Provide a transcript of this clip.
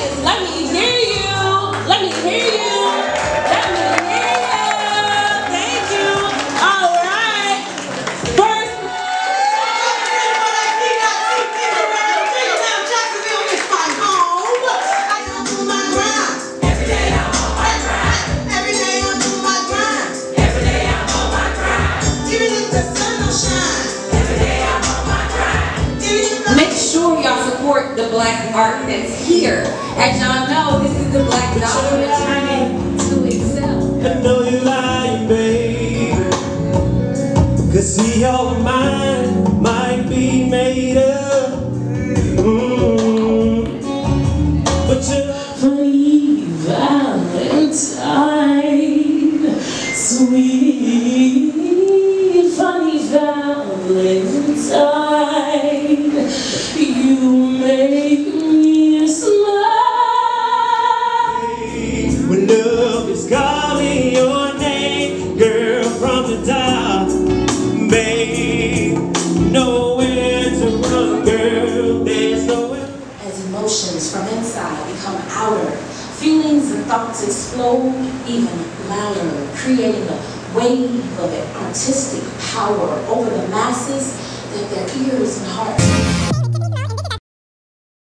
Let me hear you. Make sure y'all support the black art that's here. As y'all know, this is the black dollar returning to itself. I know you're lying, baby. Cause see, your mind might be made up. Mm. But you're funny Valentine, sweet from the babe, nowhere to run, girl, there's nowhere. As emotions from inside become outer, feelings and thoughts explode even louder, creating a wave of artistic power over the masses that their ears and hearts